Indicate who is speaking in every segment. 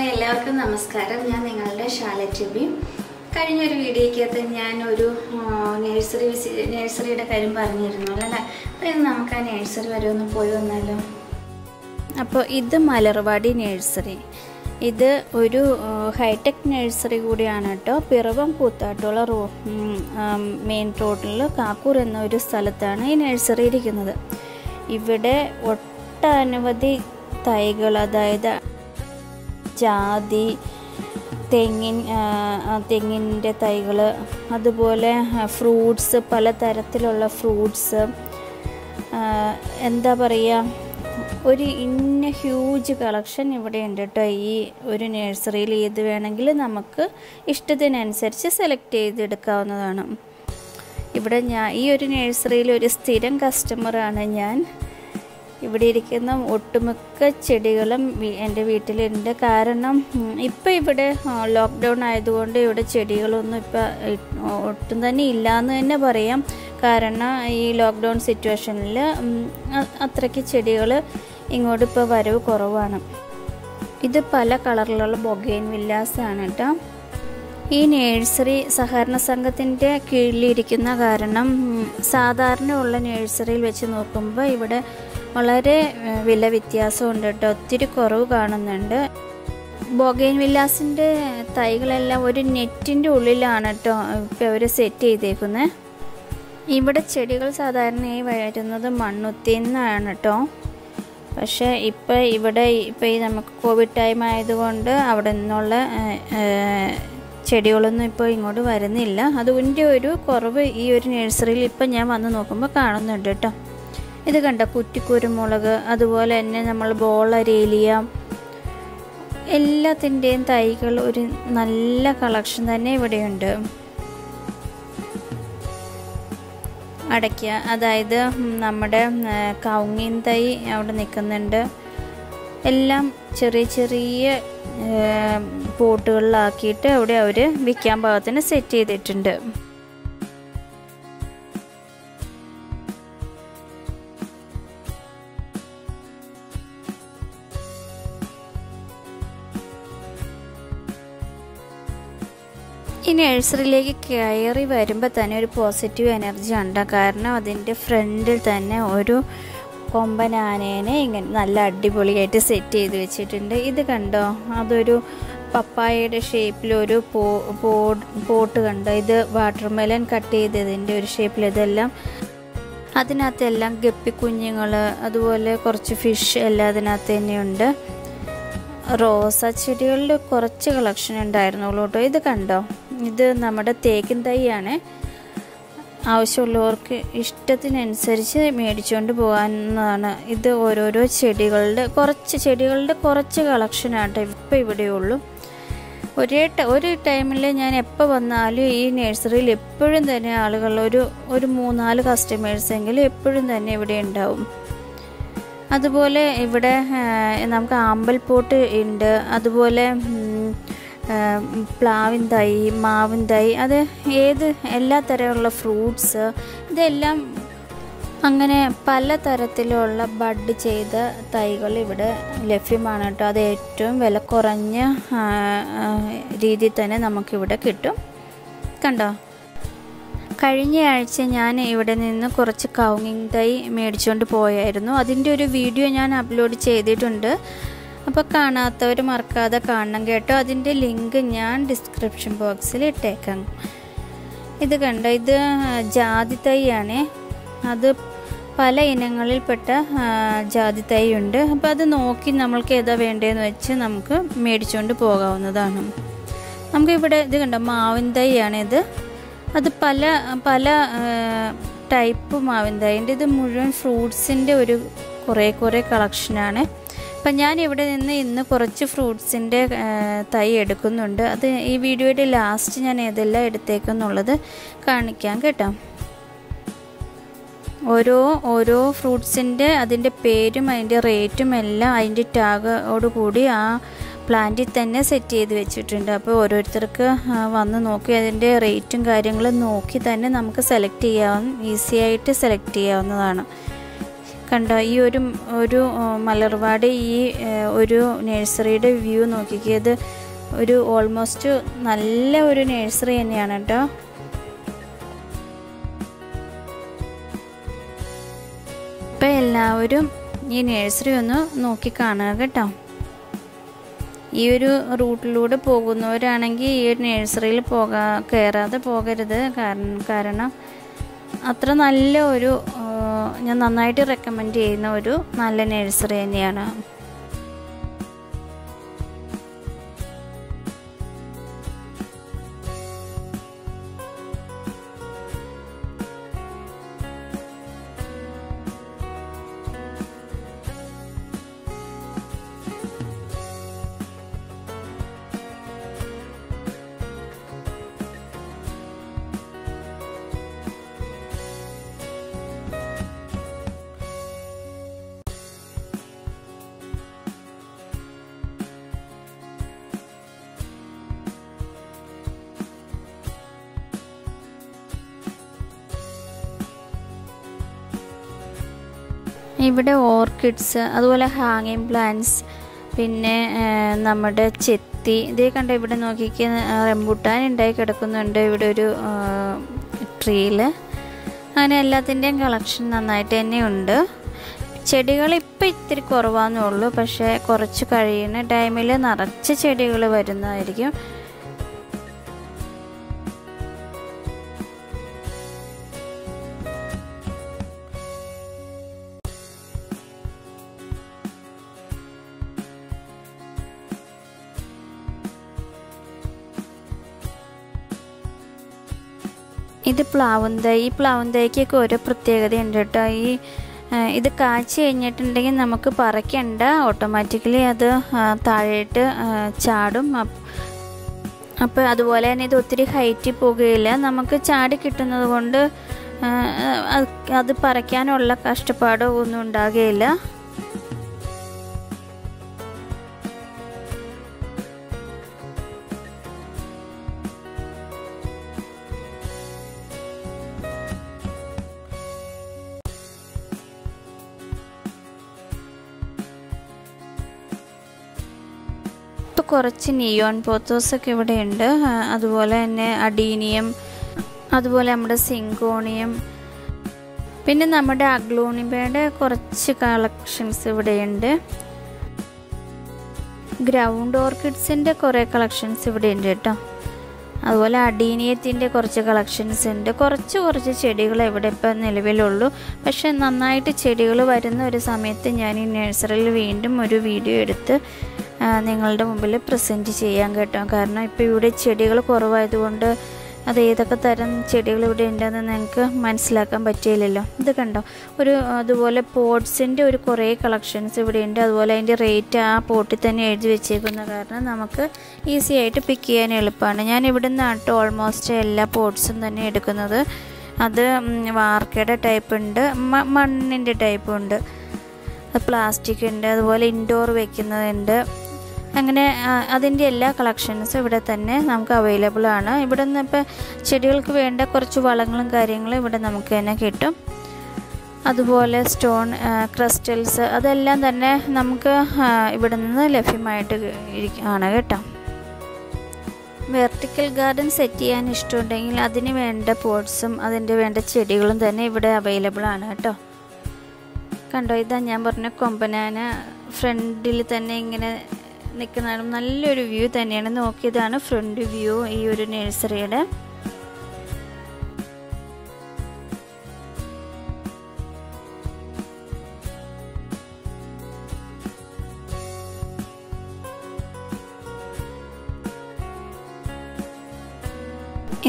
Speaker 1: എല്ലാവർക്കും നമസ്കാരം. ഞാൻ നിങ്ങളുടെ ഷാല ടിബി. കഴിഞ്ഞൊരു വീഡിയോക്കകത്ത് ഞാൻ ഒരു നേഴ്സറി വിസി നേഴ്സറിയുടെ കാര്യം പറഞ്ഞിരുന്നു അല്ലേ? അപ്പോൾ ഇന്ന് നമുക്ക് ആ നേഴ്സറി വരെ ഒന്ന് പോയി വന്നാലോ? അപ്പോൾ ഇത് മലർവാടി നേഴ്സറി ഇത് ഒരു ഹൈടെക് നേഴ്സറി കൂടിയാണ് കേട്ടോ. പിറവം കൂത്താട്ടുള്ള റോ മെയിൻ റോഡിൽ കാക്കൂർ എന്നൊരു സ്ഥലത്താണ് ഈ നേഴ്സറി ഇരിക്കുന്നത്. ഇവിടെ ഒട്ടനവധി തൈകൾ അതായത് ജാതി തെങ്ങിൻ തെങ്ങിന്റെ തൈകൾ അതുപോലെ ഫ്രൂട്ട്സ് പലതരത്തിലുള്ള ഫ്രൂട്ട്സ് എന്താ പറയുക ഒരു ഇന്ന ഹ്യൂജ് കളക്ഷൻ ഇവിടെ ഉണ്ട് കേട്ടോ ഈ ഒരു നഴ്സറിയിൽ ഏത് വേണമെങ്കിൽ നമുക്ക് ഇഷ്ടത്തിനനുസരിച്ച് സെലക്ട് ചെയ്തെടുക്കാവുന്നതാണ്. ഇവിടെ ഞാൻ ഈ ഒരു നഴ്സറിയിൽ ഒരു സ്ഥിരം കസ്റ്റമറാണ് ഞാൻ. ഇവിടെ ഇരിക്കുന്ന ഒട്ടുമിക്ക ചെടികളും എന്റെ വീട്ടിലുണ്ട്. കാരണം ഇപ്പം ഇവിടെ ലോക്ക്ഡൗൺ ആയതുകൊണ്ട് ഇവിടെ ചെടികളൊന്നും ഇപ്പം ഒട്ടും തന്നെ ഇല്ലയെന്ന് തന്നെ പറയാം. കാരണം ഈ ലോക്ക്ഡൗൺ സിറ്റുവേഷനിൽ അത്രയ്ക്ക് ചെടികൾ ഇങ്ങോട്ട് ഇപ്പോൾ വരവ് കുറവാണ്. ഇത് പല കളറിലുള്ള ബൊഗൈൻ വില്ലാസാണ് കേട്ടോ. ഈ നേഴ്സറി സഹകരണ സംഘത്തിന്റെ കീഴിലിരിക്കുന്ന കാരണം സാധാരണ ഉള്ള നേഴ്സറിയിൽ വെച്ച് നോക്കുമ്പോൾ ഇവിടെ വളരെ വില വ്യത്യാസമുണ്ട് കേട്ടോ. ഒത്തിരി കുറവ് കാണുന്നുണ്ട്. ബൊഗൈൻ വില്ലാസിന്റെ തൈകളെല്ലാം ഒരു നെറ്റിന്റെ ഉള്ളിലാണ് കേട്ടോ ഇപ്പോൾ അവർ സെറ്റ് ചെയ്തേക്കുന്നത് ഇവിടെ ചെടികൾ സാധാരണയായി വളരുന്നത് മണ്ണുത്തിൽ നിന്നാണ് കേട്ടോ. പക്ഷേ ഇപ്പോൾ ഇവിടെ ഇപ്പോൾ ഈ നമുക്ക് കോവിഡ് ടൈം ആയതുകൊണ്ട് അവിടെ നിന്നുള്ള ചെടികളൊന്നും ഇപ്പോൾ ഇങ്ങോട്ട് വരുന്നില്ല. അതുകൊണ്ട് ഒരു കുറവ് ഈ ഒരു നഴ്സറിയിൽ ഇപ്പം ഞാൻ വന്ന് നോക്കുമ്പോൾ കാണുന്നുണ്ട് കേട്ടോ. ഇത് കണ്ട? കുറ്റിക്കുരുമുളക് അതുപോലെ തന്നെ നമ്മൾ ബോളരേലിയ എല്ലാത്തിന്റെയും തൈകൾ ഒരു നല്ല കളക്ഷൻ തന്നെ ഇവിടെയുണ്ട്. അടയ്ക്ക അതായത് നമ്മുടെ കൗങ്ങീൻ തൈ അവിടെ നിൽക്കുന്നുണ്ട്. എല്ലാം ചെറിയ ചെറിയ പോട്ടുകളിലാക്കിയിട്ട് അവിടെ അവർ വിൽക്കാൻ പാകത്തിന് സെറ്റ് ചെയ്തിട്ടുണ്ട്. ഈ നഴ്സറിയിലേക്ക് കയറി വരുമ്പോൾ തന്നെ ഒരു പോസിറ്റീവ് എനർജി ഉണ്ട്. കാരണം അതിന്റെ ഫ്രണ്ടിൽ തന്നെ ഒരു കൊമ്പനാനേനെ ഇങ്ങനെ നല്ല അടിപൊളിയായിട്ട് സെറ്റ് ചെയ്ത് വെച്ചിട്ടുണ്ട്. ഇത് കണ്ടോ? അതൊരു പപ്പായയുടെ ഷേപ്പിലൊരു പോ പോട്ട് കണ്ടോ? ഇത് വാട്ടർമെലൻ കട്ട് ചെയ്തതിന്റെ ഒരു ഷേപ്പിൽ ഇതെല്ലാം. അതിനകത്തെല്ലാം ഗപ്പിക്കുഞ്ഞുങ്ങൾ അതുപോലെ കുറച്ച് ഫിഷ് എല്ലാം അതിനകത്ത് തന്നെയുണ്ട് റോസാ ചെടികളുടെ കുറച്ച് കളക്ഷൻ ഉണ്ടായിരുന്നുള്ളൂ കേട്ടോ. ഇത് കണ്ടോ? ഇത് നമ്മുടെ തേക്കിൻ തൈയാണ്. ആവശ്യമുള്ളവർക്ക് ഇഷ്ടത്തിനനുസരിച്ച് മേടിച്ചുകൊണ്ട് പോകാവുന്നതാണ്. ഇത് ഓരോരോ ചെടികളുടെ കുറച്ച് ചെടികളുടെ കുറച്ച് കളക്ഷനാട്ടോ ഇപ്പം ഇവിടെയുള്ളൂ ഒരേ ഒരു ടൈമിൽ ഞാൻ എപ്പോൾ വന്നാലും ഈ നഴ്സറിയിൽ എപ്പോഴും തന്നെ ആളുകൾ ഒരു ഒരു മൂന്നാൽ കസ്റ്റമേഴ്സെങ്കിലും എപ്പോഴും തന്നെ ഇവിടെ ഉണ്ടാവും. അതുപോലെ ഇവിടെ നമുക്ക് ആമ്പൽപ്പോട്ട് ഉണ്ട്. അതുപോലെ പ്ലാവിൻ തൈ മാവിൻ തൈ അത് ഏത് എല്ലാ തരമുള്ള ഫ്രൂട്ട്സ് ഇതെല്ലാം അങ്ങനെ പല തരത്തിലുള്ള ബഡ് ചെയ്ത തൈകൾ ഇവിടെ ലഭ്യമാണ് കേട്ടോ. അത് ഏറ്റവും വില കുറഞ്ഞ രീതിയിൽ തന്നെ നമുക്കിവിടെ കിട്ടും. കണ്ടോ? കഴിഞ്ഞ ആഴ്ച ഞാൻ ഇവിടെ നിന്ന് കുറച്ച് കൗങ്ങിങ് തൈ മേടിച്ചുകൊണ്ട് പോയായിരുന്നു. അതിന്റെ ഒരു വീഡിയോ ഞാൻ അപ്ലോഡ് ചെയ്തിട്ടുണ്ട്. അപ്പോൾ കാണാത്തവർ മറക്കാതെ കാണണം കേട്ടോ. അതിന്റെ ലിങ്ക് ഞാൻ ഡിസ്ക്രിപ്ഷൻ ബോക്സിൽ ഇട്ടേക്കാം. ഇത് കണ്ടോ? ഇത് ജാതി തൈയാണ്. അത് പല ഇനങ്ങളിൽപ്പെട്ട ജാതി തൈ ഉണ്ട്. അപ്പോൾ അത് നോക്കി നമ്മൾക്ക് ഏതാ വേണ്ടതെന്ന് വെച്ച് നമുക്ക് മേടിച്ചുകൊണ്ട് പോകാവുന്നതാണ്. നമുക്ക് ഇവിടെ ഇത് കണ്ടോ? മാവിൻ തൈയാണ് ഇത്. അത് പല പല ടൈപ്പ് മാവിൻ തൈന്റെ ഇത് മുഴുവൻ ഫ്രൂട്ട്സിന്റെ ഒരു കുറേ കുറേ കളക്ഷനാണ്. അപ്പം ഞാൻ ഇവിടെ നിന്ന് ഇന്ന് കുറച്ച് ഫ്രൂട്ട്സിന്റെ തൈ എടുക്കുന്നുണ്ട്. അത് ഈ വീഡിയോയുടെ ലാസ്റ്റ് ഞാൻ ഏതെല്ലാം എടുത്തേക്കെന്നുള്ളത് കാണിക്കാം കേട്ടോ. ഓരോ ഓരോ ഫ്രൂട്ട്സിന്റെ അതിന്റെ പേരും അതിന്റെ റേറ്റും എല്ലാം അതിന്റെ ടാഗോട് കൂടി ആ പ്ലാന്റിൽ തന്നെ സെറ്റ് ചെയ്ത് വെച്ചിട്ടുണ്ട്. അപ്പോൾ ഓരോരുത്തർക്ക് വന്ന് നോക്കി അതിന്റെ റേറ്റും കാര്യങ്ങളും നോക്കി തന്നെ നമുക്ക് സെലക്ട് ചെയ്യാവുന്ന ഈസി ആയിട്ട് സെലക്ട് ചെയ്യാവുന്നതാണ്. കണ്ടോ ഈ ഒരു ഒരു മലർവാടി ഈ ഒരു നഴ്സറിയുടെ വ്യൂ നോക്കിക്കിയത് ഒരു ഓൾമോസ്റ്റ് നല്ല ഒരു നഴ്സറി തന്നെയാണ് കേട്ടോ. ഇപ്പം എല്ലാവരും ഈ നഴ്സറി ഒന്ന് നോക്കി കാണുക കേട്ടോ. ഈ ഒരു റൂട്ടിലൂടെ പോകുന്നവരാണെങ്കിൽ ഈ ഒരു നഴ്സറിയിൽ പോകാ കയറാതെ പോകരുത്. കാരണം കാരണം അത്ര നല്ല ഒരു ഞാൻ നന്നായിട്ട് റെക്കമെൻഡ് ചെയ്യുന്ന ഒരു നല്ല നഴ്സറി തന്നെയാണ്. ഇവിടെ ഓർക്കിഡ്സ് അതുപോലെ ഹാങ്ങിങ് പ്ലാന്റ്സ് പിന്നെ നമ്മുടെ ചെത്തി. ഇതേ കണ്ട ഇവിടെ നോക്കിക്ക് റംബുട്ടാൻ ഉണ്ടായി കിടക്കുന്നുണ്ട് ഇവിടെ ഒരു ട്രീയിൽ അങ്ങനെ എല്ലാത്തിന്റെയും കളക്ഷൻ നന്നായിട്ട് തന്നെ ഉണ്ട്. ചെടികൾ ഇപ്പം ഇത്തിരി കുറവാന്നേ ഉള്ളൂ പക്ഷേ കുറച്ച് കഴിയുന്ന ടൈമിൽ നിറച്ച് ചെടികൾ വരുന്നതായിരിക്കും. ഇത് പ്ലാവും ഈ പ്ലാവും തൈക്കൊക്കെ ഓരോ പ്രത്യേകതയുണ്ട് കേട്ടോ. ഈ ഇത് കാച്ചു കഴിഞ്ഞിട്ടുണ്ടെങ്കിൽ നമുക്ക് പറിക്കണ്ട. ഓട്ടോമാറ്റിക്കലി അത് താഴേട്ട് ചാടും. അപ്പോൾ അതുപോലെ തന്നെ ഇത് ഒത്തിരി ഹൈറ്റിൽ പോകുകയില്ല നമുക്ക് ചാടി കിട്ടുന്നത് കൊണ്ട് അത് പറിക്കാനുള്ള കഷ്ടപ്പാടോ ഒന്നും ഉണ്ടാകുകയില്ല. കുറച്ച് നിയോൺ പോത്തോസൊക്കെ ഇവിടെയുണ്ട്. അതുപോലെ തന്നെ അഡീനിയം അതുപോലെ നമ്മുടെ സിങ്കോണിയം. പിന്നെ നമ്മുടെ അഗ്ലോണിമയുടെ കുറച്ച് കളക്ഷൻസ് ഇവിടെയുണ്ട്. ഗ്രൗണ്ട് ഓർക്കിഡ്സിന്റെ കുറേ കളക്ഷൻസ് ഇവിടെ ഉണ്ട് കേട്ടോ. അതുപോലെ അഡീനിയത്തിന്റെ കുറച്ച് കളക്ഷൻസ് ഉണ്ട്. കുറച്ച് കുറച്ച് ചെടികൾ ഇവിടെ ഇപ്പം നിലവിലുള്ളൂ. പക്ഷെ നന്നായിട്ട് ചെടികൾ വരുന്ന ഒരു സമയത്ത് ഞാൻ ഈ നഴ്സറിയിൽ വീണ്ടും ഒരു വീഡിയോ എടുത്ത് നിങ്ങളുടെ മുമ്പിൽ പ്രസന്റ് ചെയ്യാൻ കേട്ടോ. കാരണം ഇപ്പോൾ ഇവിടെ ചെടികൾ കുറവായതുകൊണ്ട് അത് ഏതൊക്കെ തരം ചെടികൾ ഇവിടെ ഉണ്ടെന്ന് നിങ്ങൾക്ക് മനസ്സിലാക്കാൻ പറ്റിയില്ലല്ലോ. ഇത് കണ്ടോ? ഒരു അതുപോലെ പോട്ട്സിന്റെ ഒരു കുറേ കളക്ഷൻസ് ഇവിടെ ഉണ്ട്. അതുപോലെ അതിന്റെ റേറ്റ് ആ പോട്ടിൽ തന്നെ എഴുതി വെച്ചേക്കുന്ന കാരണം നമുക്ക് ഈസി ആയിട്ട് പിക്ക് ചെയ്യാൻ എളുപ്പമാണ്. ഞാൻ ഇവിടെ നിന്നാട്ടോ ഓൾമോസ്റ്റ് എല്ലാ പോട്ട്സും തന്നെ എടുക്കുന്നത്. അത് വാർക്കയുടെ ടൈപ്പ് ഉണ്ട്. മണ്ണിന്റെ ടൈപ്പ് ഉണ്ട്. പ്ലാസ്റ്റിക് ഉണ്ട്. അതുപോലെ ഇൻഡോർ വെക്കുന്നതുണ്ട്. അങ്ങനെ അതിന്റെ എല്ലാ കളക്ഷൻസും ഇവിടെ തന്നെ നമുക്ക് അവൈലബിൾ ആണ്. ഇവിടെ നിന്ന് ഇപ്പോൾ ചെടികൾക്ക് വേണ്ട കുറച്ച് വളങ്ങളും കാര്യങ്ങളും ഇവിടെ നമുക്ക് തന്നെ കിട്ടും. അതുപോലെ സ്റ്റോൺ ക്രിസ്റ്റൽസ് അതെല്ലാം തന്നെ നമുക്ക് ഇവിടെ നിന്ന് ലഭ്യമായിട്ട് ആണ് കേട്ടോ. വെർട്ടിക്കൽ ഗാർഡൻ സെറ്റ് ചെയ്യാൻ ഇഷ്ടമുണ്ടെങ്കിൽ അതിന് വേണ്ട പോട്ട്സും അതിന്റെ വേണ്ട ചെടികളും തന്നെ ഇവിടെ അവൈലബിൾ ആണ് കേട്ടോ. കണ്ടോ ഇതാ ഞാൻ പറഞ്ഞ കൊമ്പനാന ഫ്രണ്ടിൽ തന്നെ ഇങ്ങനെ നിൽക്കുന്നതാണ്. നല്ലൊരു വ്യൂ തന്നെയാണ്. നോക്കിയതാണ് ഫ്രണ്ട് വ്യൂ ഈ ഒരു നഴ്സറിയുടെ.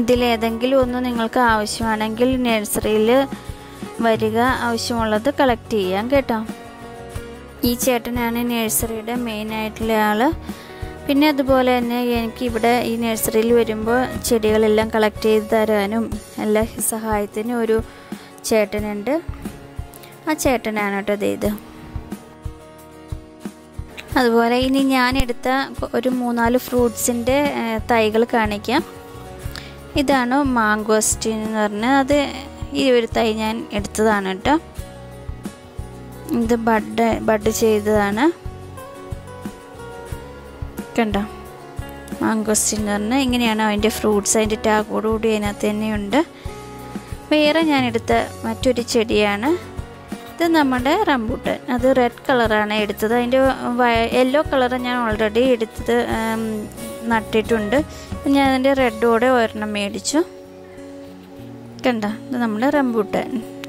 Speaker 1: ഇതിലേതെങ്കിലും ഒന്ന് നിങ്ങൾക്ക് ആവശ്യമാണെങ്കിൽ നഴ്സറിയിൽ വരിക. ആവശ്യമുള്ളത് കളക്ട് ചെയ്യാം കേട്ടോ. ഈ ചേട്ടനാണ് നഴ്സറിയുടെ മെയിനായിട്ടുള്ള ആൾ പിന്നെ അതുപോലെ തന്നെ എനിക്ക് ഇവിടെ ഈ നഴ്സറിയിൽ വരുമ്പോൾ ചെടികളെല്ലാം കളക്ട് ചെയ്ത് തരാനും എല്ലാ സഹായത്തിനും ഒരു ചേട്ടനുണ്ട്. ആ ചേട്ടനാണ് കേട്ടോ ഇത് അതുപോലെ ഇനി ഞാൻ എടുത്ത ഒരു മൂന്നാൽ ഫ്രൂട്ട്സിന്റെ തൈകൾ കാണിക്കാം. ഇതാണ് മാങ്കോസ്റ്റിൻ എന്ന് പറഞ്ഞാൽ അത് ഈ ഒരു തൈ ഞാൻ എടുത്തതാണ് കേട്ടോ. ഇത് ബഡ് ബഡ് ചെയ്തതാണ്. കണ്ടോ? മാങ്കോസ്റ്റിൻ എന്ന് ഇങ്ങനെയാണ് അതിന്റെ ഫ്രൂട്ട്സ് അതിന്റെ ടാഗോടുകൂടി അതിനകത്ത് തന്നെയുണ്ട്. വേറെ ഞാനെടുത്ത മറ്റൊരു ചെടിയാണ്. ഇത് നമ്മുടെ റംബൂട്ടൻ. അത് റെഡ് കളറാണ് എടുത്തത്. അതിന്റെ യെല്ലോ കളർ ഞാൻ ഓൾറെഡി എടുത്തത് നട്ടിട്ടുണ്ട്. ഞാൻ അതിന്റെ റെഡോടെ ഒരെണ്ണം മേടിച്ചു. കണ്ട? ഇത് നമ്മുടെ റംബൂട്ടൻ.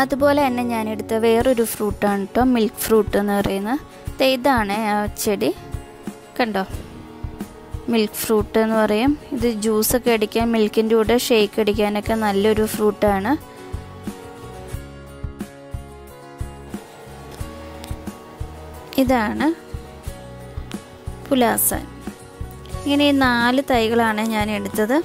Speaker 1: അതുപോലെ തന്നെ ഞാൻ എടുത്ത വേറൊരു ഫ്രൂട്ടാണ് കേട്ടോ മിൽക്ക് ഫ്രൂട്ട് എന്ന് പറയുന്നത് ഇതാണ് ആ ചെടി. കണ്ടോ? മിൽക്ക് ഫ്രൂട്ട് എന്ന് പറയും. ഇത് ജ്യൂസൊക്കെ അടിക്കാൻ മിൽക്കിന്റെ കൂടെ ഷേക്ക് അടിക്കാനൊക്കെ നല്ലൊരു ഫ്രൂട്ടാണ് ഇതാണ് പുലാസൻ. ഇങ്ങനെ ഈ നാല് തൈകളാണ് ഞാൻ എടുത്തത്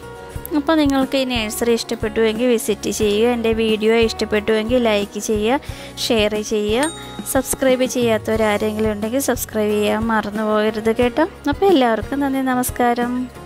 Speaker 1: അപ്പോൾ നിങ്ങൾക്ക് ഈ നഴ്സറി ഇഷ്ടപ്പെട്ടുവെങ്കിൽ വിസിറ്റ് ചെയ്യുക എന്റെ വീഡിയോ ഇഷ്ടപ്പെട്ടുവെങ്കിൽ ലൈക്ക് ചെയ്യുക ഷെയർ ചെയ്യുക. സബ്സ്ക്രൈബ് ചെയ്യാത്തവരാരെങ്കിലും ഉണ്ടെങ്കിൽ സബ്സ്ക്രൈബ് ചെയ്യാൻ മറന്നു പോകരുത് കേട്ടോ. അപ്പോൾ എല്ലാവർക്കും നന്ദി നമസ്കാരം.